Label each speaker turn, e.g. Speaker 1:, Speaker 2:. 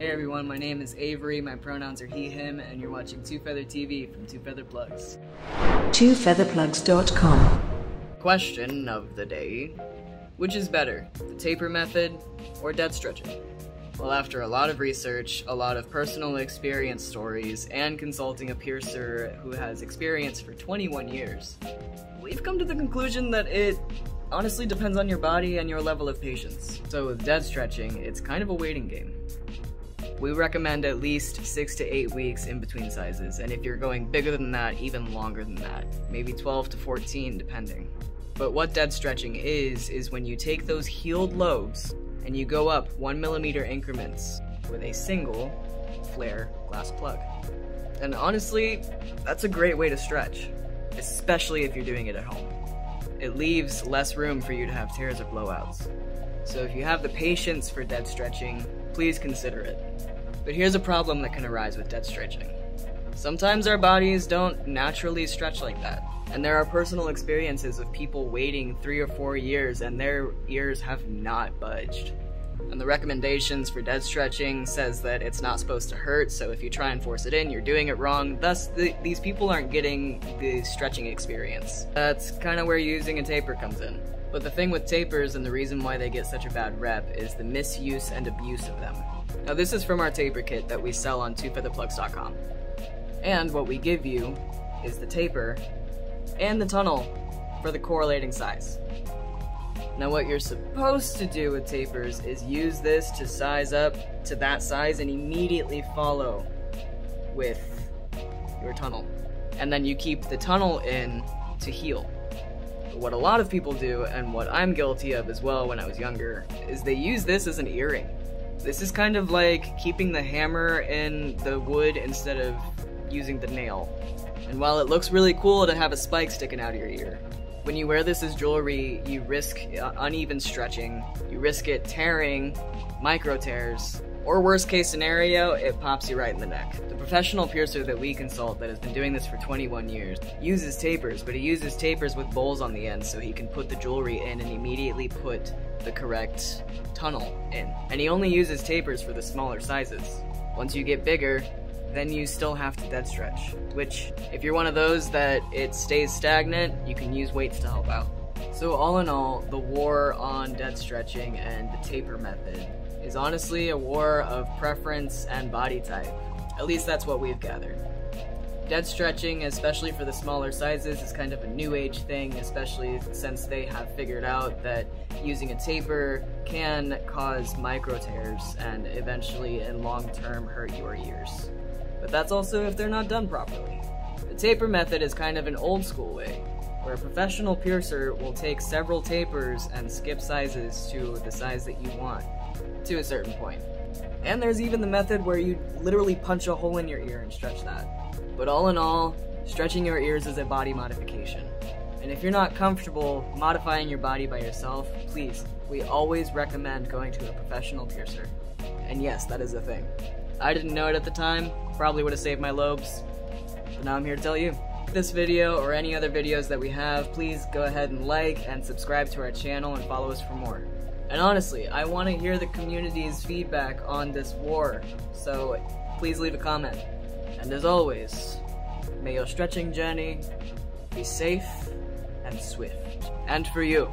Speaker 1: Hey everyone, my name is Avery, my pronouns are he, him, and you're watching Two Feather TV from Two Feather Plugs.
Speaker 2: twofeatherplugs.com.
Speaker 1: Question of the day Which is better, the taper method or dead stretching? Well, after a lot of research, a lot of personal experience stories, and consulting a piercer who has experience for 21 years, we've come to the conclusion that it honestly depends on your body and your level of patience. So, with dead stretching, it's kind of a waiting game. We recommend at least 6 to 8 weeks in between sizes, and if you're going bigger than that, even longer than that, maybe 12 to 14 depending. But what dead stretching is, is when you take those healed lobes and you go up 1 millimeter increments with a single flare glass plug. And honestly, that's a great way to stretch, especially if you're doing it at home. It leaves less room for you to have tears or blowouts. So if you have the patience for dead stretching, please consider it. But here's a problem that can arise with dead stretching. Sometimes our bodies don't naturally stretch like that. And there are personal experiences of people waiting three or four years and their ears have not budged. And the recommendations for dead stretching says that it's not supposed to hurt, so if you try and force it in, you're doing it wrong. Thus, the, these people aren't getting the stretching experience. That's kind of where using a taper comes in. But the thing with tapers and the reason why they get such a bad rep is the misuse and abuse of them. Now this is from our taper kit that we sell on twofeatherplugs.com. And what we give you is the taper and the tunnel for the correlating size. Now what you're supposed to do with tapers is use this to size up to that size and immediately follow with your tunnel. And then you keep the tunnel in to heal. What a lot of people do, and what I'm guilty of as well when I was younger, is they use this as an earring. This is kind of like keeping the hammer in the wood instead of using the nail. And while it looks really cool to have a spike sticking out of your ear, when you wear this as jewelry, you risk uh, uneven stretching, you risk it tearing, micro tears, or worst case scenario, it pops you right in the neck. The professional piercer that we consult that has been doing this for 21 years uses tapers, but he uses tapers with bowls on the end so he can put the jewelry in and immediately put the correct tunnel in. And he only uses tapers for the smaller sizes. Once you get bigger, then you still have to dead stretch. Which, if you're one of those that it stays stagnant, you can use weights to help out. So all in all, the war on dead stretching and the taper method is honestly a war of preference and body type. At least that's what we've gathered. Dead stretching, especially for the smaller sizes, is kind of a new age thing, especially since they have figured out that using a taper can cause micro tears and eventually in long term hurt your ears. But that's also if they're not done properly. The taper method is kind of an old school way, where a professional piercer will take several tapers and skip sizes to the size that you want, to a certain point. And there's even the method where you literally punch a hole in your ear and stretch that. But all in all, stretching your ears is a body modification. And if you're not comfortable modifying your body by yourself, please, we always recommend going to a professional piercer. And yes, that is a thing. I didn't know it at the time, probably would have saved my lobes, but now I'm here to tell you. This video or any other videos that we have, please go ahead and like and subscribe to our channel and follow us for more. And honestly, I want to hear the community's feedback on this war, so please leave a comment. And as always, may your stretching journey be safe and swift. And for you.